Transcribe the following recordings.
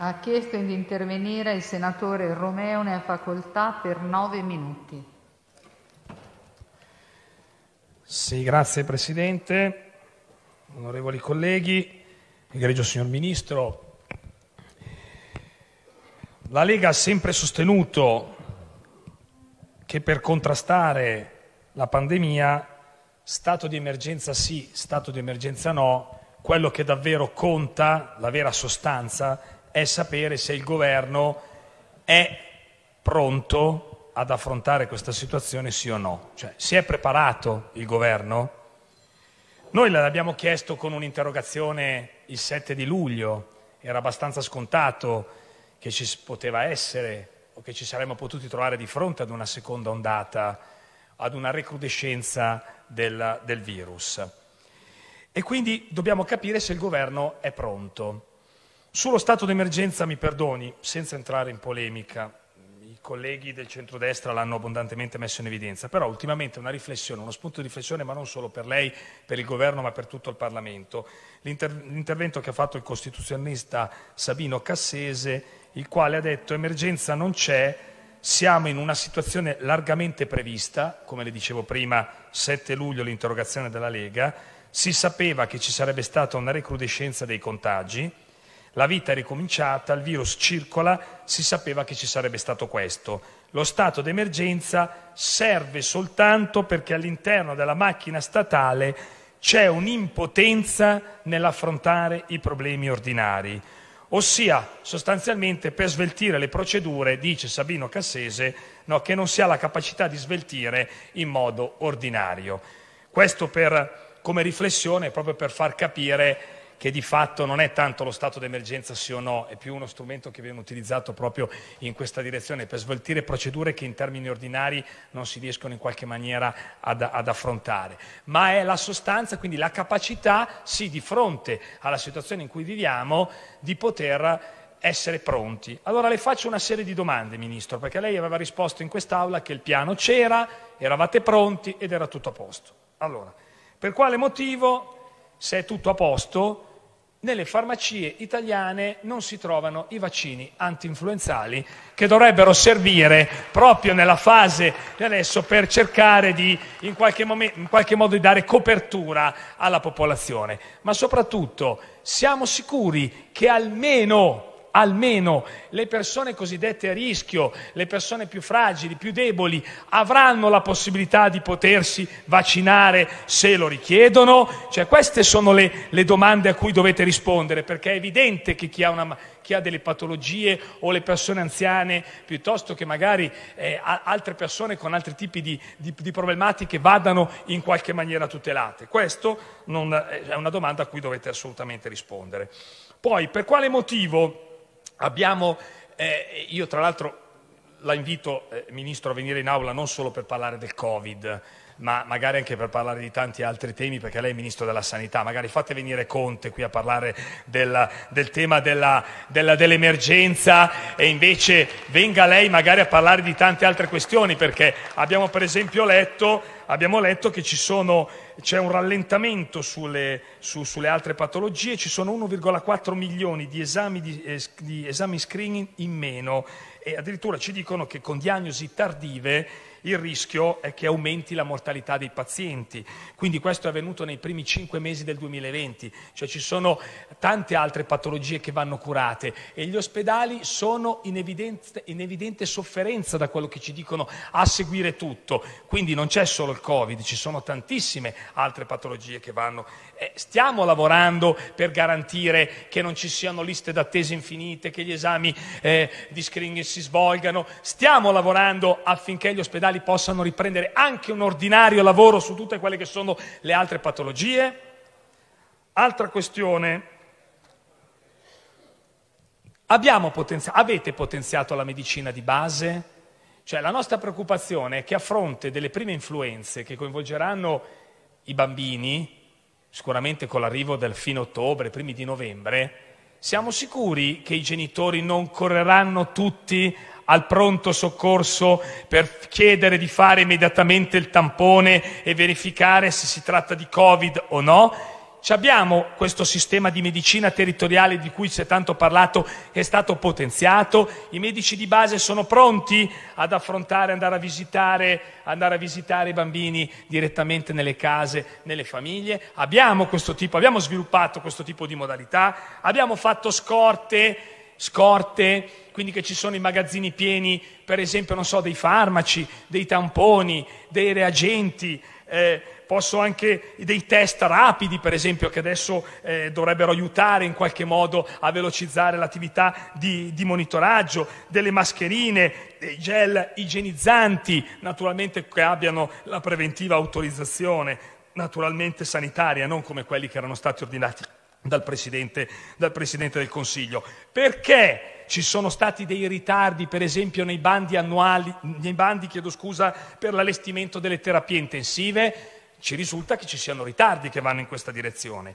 Ha chiesto di intervenire il senatore Romeo, ne ha facoltà per nove minuti. Sì, grazie Presidente, onorevoli colleghi, egregio signor Ministro. La Lega ha sempre sostenuto che per contrastare la pandemia, stato di emergenza sì, stato di emergenza no, quello che davvero conta, la vera sostanza, è sapere se il Governo è pronto ad affrontare questa situazione sì o no. Cioè, si è preparato il Governo? Noi l'abbiamo chiesto con un'interrogazione il 7 di luglio, era abbastanza scontato che ci poteva essere o che ci saremmo potuti trovare di fronte ad una seconda ondata, ad una recrudescenza del, del virus. E quindi dobbiamo capire se il governo è pronto. Sullo stato d'emergenza, mi perdoni, senza entrare in polemica, i colleghi del centrodestra l'hanno abbondantemente messo in evidenza, però ultimamente una riflessione, uno spunto di riflessione, ma non solo per lei, per il governo, ma per tutto il Parlamento. L'inter- l'intervento che ha fatto il costituzionalista Sabino Cassese, il quale ha detto emergenza non c'è, siamo in una situazione largamente prevista, come le dicevo prima, 7 luglio l'interrogazione della Lega, si sapeva che ci sarebbe stata una recrudescenza dei contagi, la vita è ricominciata, il virus circola, si sapeva che ci sarebbe stato questo. Lo stato d'emergenza serve soltanto perché all'interno della macchina statale c'è un'impotenza nell'affrontare i problemi ordinari, ossia sostanzialmente per sveltire le procedure, dice Sabino Cassese, no, che non si ha la capacità di sveltire in modo ordinario. Questo per, come riflessione, proprio per far capire che di fatto non è tanto lo stato d'emergenza sì o no, è più uno strumento che viene utilizzato proprio in questa direzione per svoltire procedure che in termini ordinari non si riescono in qualche maniera ad, ad affrontare, ma è la sostanza, quindi la capacità, sì, di fronte alla situazione in cui viviamo, di poter essere pronti. Allora le faccio una serie di domande, Ministro, perché lei aveva risposto in quest'Aula che il piano c'era, eravate pronti ed era tutto a posto. Allora, per quale motivo, se è tutto a posto, nelle farmacie italiane non si trovano i vaccini antinfluenzali che dovrebbero servire proprio nella fase di adesso per cercare di in qualche, momento, in qualche modo di dare copertura alla popolazione. Ma soprattutto siamo sicuri che almeno almeno le persone cosiddette a rischio, le persone più fragili, più deboli, avranno la possibilità di potersi vaccinare se lo richiedono? Cioè, queste sono le, le domande a cui dovete rispondere, perché è evidente che chi ha, una, chi ha delle patologie o le persone anziane, piuttosto che magari eh, altre persone con altri tipi di, di, di, problematiche, vadano in qualche maniera tutelate. Questa è una domanda a cui dovete assolutamente rispondere. Poi, per quale motivo Abbiamo, eh, io tra l'altro la invito, eh, Ministro, a venire in aula non solo per parlare del Covid, ma magari anche per parlare di tanti altri temi, perché lei è Ministro della Sanità, magari fate venire Conte qui a parlare del, del tema della, della, dell'emergenza e invece venga lei magari a parlare di tante altre questioni, perché abbiamo per esempio letto, abbiamo letto che sono, c'è un rallentamento sulle, su, sulle, altre patologie, ci sono 1,4 milioni di esami, di, eh, di esami screening in meno e addirittura ci dicono che con diagnosi tardive il rischio è che aumenti la mortalità dei pazienti. Quindi questo è avvenuto nei primi cinque mesi del 2020, cioè ci sono tante altre patologie che vanno curate e gli ospedali sono in evidente, in evidente sofferenza da quello che ci dicono a seguire tutto. Quindi non c'è solo il Covid, ci sono tantissime altre patologie che vanno. Eh, stiamo lavorando per garantire che non ci siano liste d'attesa infinite, che gli esami eh, di screening si svolgano, stiamo lavorando affinché gli ospedali ospedali possano riprendere anche un ordinario lavoro su tutte quelle che sono le altre patologie. Altra questione. Potenzi- avete potenziato la medicina di base? Cioè, la nostra preoccupazione è che a fronte delle prime influenze che coinvolgeranno i bambini, sicuramente con l'arrivo del fine ottobre, primi di novembre, siamo sicuri che i genitori non correranno tutti al pronto soccorso per chiedere di fare immediatamente il tampone e verificare se si tratta di Covid o no. Ci abbiamo questo sistema di medicina territoriale di cui si è tanto parlato che è stato potenziato, i medici di base sono pronti ad affrontare, andare a visitare, andare a visitare i bambini direttamente nelle case, nelle famiglie. Abbiamo, questo tipo, abbiamo sviluppato questo tipo di modalità, abbiamo fatto scorte, scorte, quindi che ci sono i magazzini pieni, per esempio, so, dei farmaci, dei tamponi, dei reagenti. Eh, posso anche dei test rapidi, per esempio, che adesso eh, dovrebbero aiutare in qualche modo a velocizzare l'attività di, di monitoraggio, delle mascherine, dei gel igienizzanti, naturalmente che abbiano la preventiva autorizzazione, naturalmente sanitaria, non come quelli che erano stati ordinati dal Presidente, dal Presidente del Consiglio. Perché ci sono stati dei ritardi, per esempio, nei bandi annuali, nei bandi, scusa, per l'allestimento delle terapie intensive? ci risulta che ci siano ritardi che vanno in questa direzione.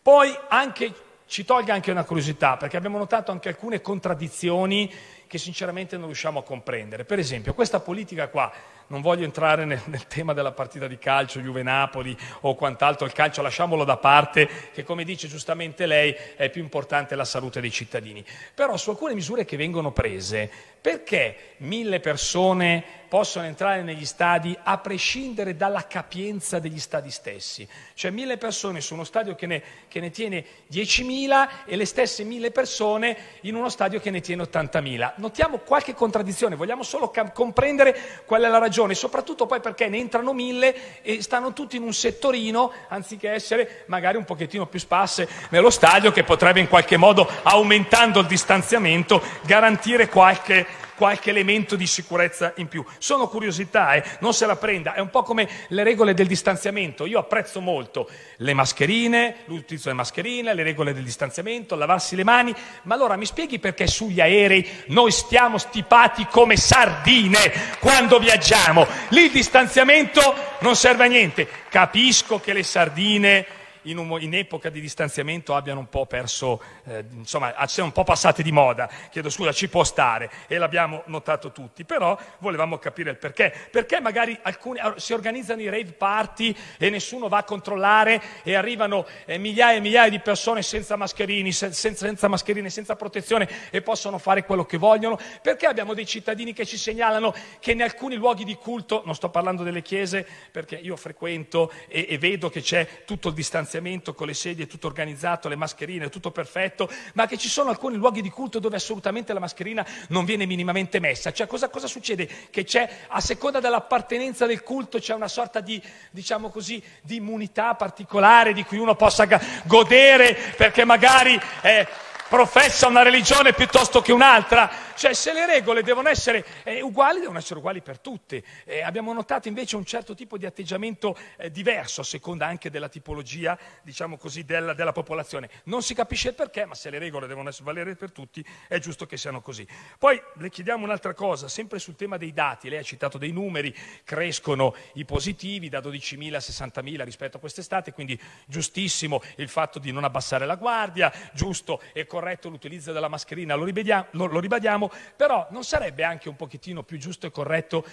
Poi anche, ci tolga anche una curiosità, perché abbiamo notato anche alcune contraddizioni che sinceramente non riusciamo a comprendere. Per esempio, questa politica qua non voglio entrare nel, nel, tema della partita di calcio, Juve-Napoli o quant'altro, il calcio lasciamolo da parte, che come dice giustamente lei è più importante la salute dei cittadini. Però su alcune misure che vengono prese, perché mille persone possono entrare negli stadi a prescindere dalla capienza degli stadi stessi? Cioè mille persone su uno stadio che ne, che ne tiene 10.000 e le stesse mille persone in uno stadio che ne tiene 80.000. Notiamo qualche contraddizione, vogliamo solo comprendere qual è la ragione soprattutto poi perché ne entrano mille e stanno tutti in un settorino, anziché essere magari un pochettino più spasse nello stadio, che potrebbe in qualche modo, aumentando il distanziamento, garantire qualche qualche elemento di sicurezza in più. Sono curiosità, eh? non se la prenda, è un po' come le regole del distanziamento. Io apprezzo molto le mascherine, l'utilizzo delle mascherine, le regole del distanziamento, lavarsi le mani, ma allora mi spieghi perché sugli aerei noi stiamo stipati come sardine quando viaggiamo? Lì il distanziamento non serve a niente. Capisco che le sardine in, un, in, epoca di distanziamento abbiano un po' perso, eh, insomma, siano un po' passate di moda. Chiedo scusa, ci può stare e l'abbiamo notato tutti, però volevamo capire il perché. Perché magari alcuni, si organizzano i rave party e nessuno va a controllare e arrivano eh, migliaia e migliaia di persone senza mascherini, senza, senza mascherine, senza protezione e possono fare quello che vogliono? Perché abbiamo dei cittadini che ci segnalano che in alcuni luoghi di culto, non sto parlando delle chiese perché io frequento e, e vedo che c'è tutto il distanziamento, distanziamento con le sedie tutto organizzato, le mascherine, tutto perfetto, ma che ci sono alcuni luoghi di culto dove assolutamente la mascherina non viene minimamente messa. Cioè cosa, cosa succede? Che c'è, a seconda dell'appartenenza del culto, c'è una sorta di, diciamo così, di immunità particolare di cui uno possa godere perché magari... Eh, professa una religione piuttosto che un'altra, cioè se le regole devono essere eh, uguali, devono essere uguali per tutti. Eh, abbiamo notato invece un certo tipo di atteggiamento eh, diverso a seconda anche della tipologia, diciamo così, della, della, popolazione. Non si capisce il perché, ma se le regole devono essere valere per tutti, è giusto che siano così. Poi le chiediamo un'altra cosa, sempre sul tema dei dati, lei ha citato dei numeri, crescono i positivi da 12.000 a 60.000 rispetto a quest'estate, quindi giustissimo il fatto di non abbassare la guardia, giusto e corretto l'utilizzo della mascherina, lo ribadiamo, ribadiamo, però non sarebbe anche un pochettino più giusto e corretto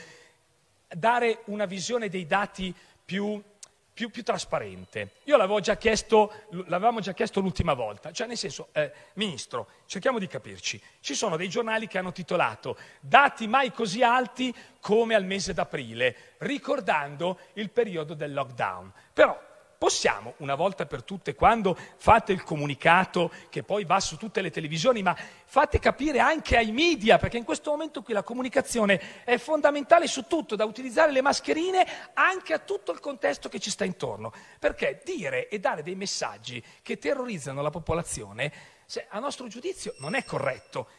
dare una visione dei dati più, più, più trasparente. Io l'avevo già chiesto, l'avevamo già chiesto l'ultima volta, cioè nel senso, eh, Ministro, cerchiamo di capirci, ci sono dei giornali che hanno titolato dati mai così alti come al mese d'aprile, ricordando il periodo del lockdown. Però Possiamo, una volta per tutte, quando fate il comunicato che poi va su tutte le televisioni, ma fate capire anche ai media, perché in questo momento qui la comunicazione è fondamentale su tutto, da utilizzare le mascherine anche a tutto il contesto che ci sta intorno. Perché dire e dare dei messaggi che terrorizzano la popolazione, a nostro giudizio, non è corretto.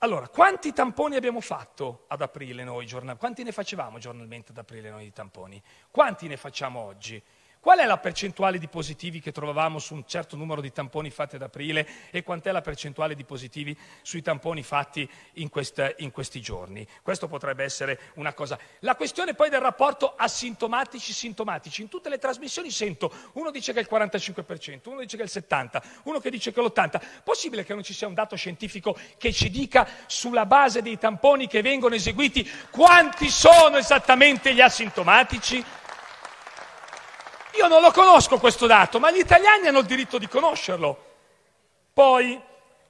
Allora, quanti tamponi abbiamo fatto ad aprile noi? Quanti ne facevamo giornalmente ad aprile noi di tamponi? Quanti ne facciamo oggi? Qual è la percentuale di positivi che trovavamo su un certo numero di tamponi fatti ad aprile e quant'è la percentuale di positivi sui tamponi fatti in, questa, in questi giorni? Questo potrebbe essere una cosa. La questione poi del rapporto asintomatici-sintomatici. In tutte le trasmissioni sento uno dice che è il 45%, uno dice che è il 70%, uno che dice che è l'80%. Possibile che non ci sia un dato scientifico che ci dica sulla base dei tamponi che vengono eseguiti quanti sono esattamente gli asintomatici? Io non lo conosco questo dato, ma gli italiani hanno il diritto di conoscerlo. Poi,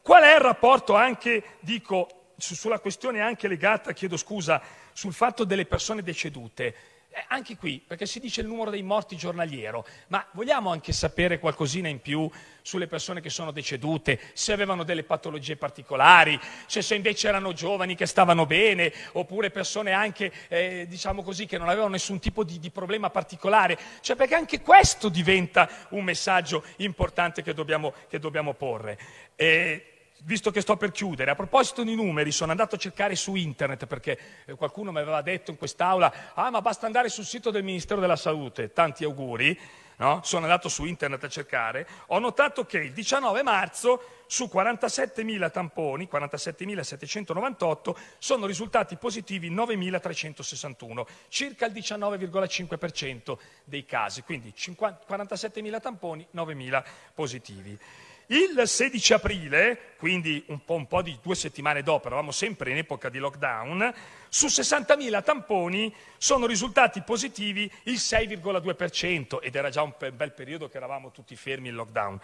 qual è il rapporto anche, dico, sulla questione anche legata, chiedo scusa, sul fatto delle persone decedute? Eh, anche qui, perché si dice il numero dei morti giornaliero, ma vogliamo anche sapere qualcosina in più sulle persone che sono decedute, se avevano delle patologie particolari, cioè se invece erano giovani che stavano bene, oppure persone anche, eh, diciamo così, che non avevano nessun tipo di, di, problema particolare, cioè perché anche questo diventa un messaggio importante che dobbiamo, che dobbiamo porre. Eh, visto che sto per chiudere, a proposito di numeri, sono andato a cercare su internet perché eh, qualcuno mi aveva detto in quest'aula, ah ma basta andare sul sito del Ministero della Salute, tanti auguri, no? sono andato su internet a cercare, ho notato che il 19 marzo su 47.000 tamponi, 47.798, sono risultati positivi 9.361, circa il 19,5% dei casi, quindi 47.000 tamponi, 9.000 positivi. Il 16 aprile, quindi un po', un po', di due settimane dopo, eravamo sempre in epoca di lockdown, su 60.000 tamponi sono risultati positivi il 6,2% ed era già un bel periodo che eravamo tutti fermi in lockdown.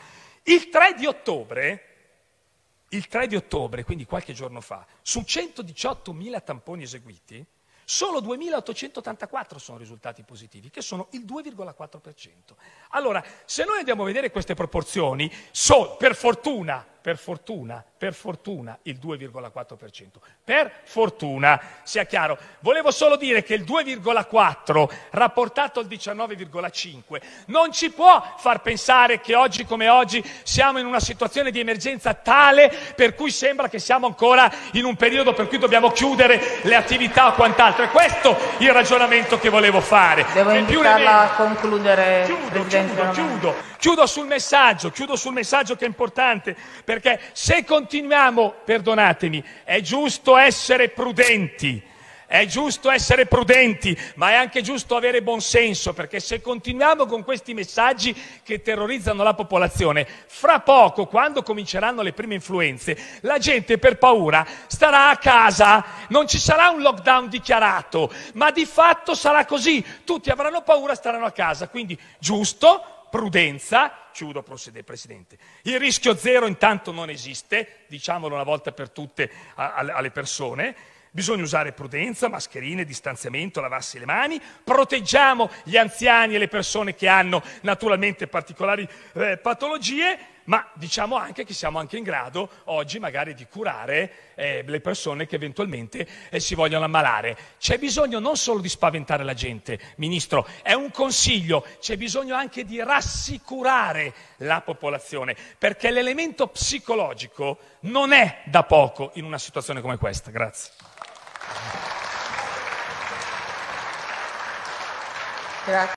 Il 3 di ottobre, il 3 di ottobre quindi qualche giorno fa, su 118.000 tamponi eseguiti, Solo 2.884 sono risultati positivi, che sono il 2,4%. Allora, se noi andiamo a vedere queste proporzioni, so, per fortuna, per fortuna, per fortuna il 2,4%. Per fortuna, sia chiaro. Volevo solo dire che il 2,4 rapportato al 19,5 non ci può far pensare che oggi come oggi siamo in una situazione di emergenza tale per cui sembra che siamo ancora in un periodo per cui dobbiamo chiudere le attività o quant'altro. È questo il ragionamento che volevo fare. Devo invitarla a concludere, chiudo, Presidente. Chiudo, chiudo, chiudo sul messaggio, chiudo sul messaggio che è importante perché se continuiamo, perdonatemi, è giusto essere prudenti. È giusto essere prudenti, ma è anche giusto avere buon senso, perché se continuiamo con questi messaggi che terrorizzano la popolazione, fra poco, quando cominceranno le prime influenze, la gente per paura starà a casa, non ci sarà un lockdown dichiarato, ma di fatto sarà così, tutti avranno paura, staranno a casa, quindi giusto prudenza, chiudo Presidente, il rischio zero intanto non esiste, diciamolo una volta per tutte alle persone, bisogna usare prudenza, mascherine, distanziamento, lavarsi le mani, proteggiamo gli anziani e le persone che hanno naturalmente particolari eh, patologie, ma diciamo anche che siamo anche in grado oggi magari di curare eh, le persone che eventualmente eh, si vogliono ammalare. C'è bisogno non solo di spaventare la gente, Ministro, è un consiglio, c'è bisogno anche di rassicurare la popolazione, perché l'elemento psicologico non è da poco in una situazione come questa. Grazie. Grazie.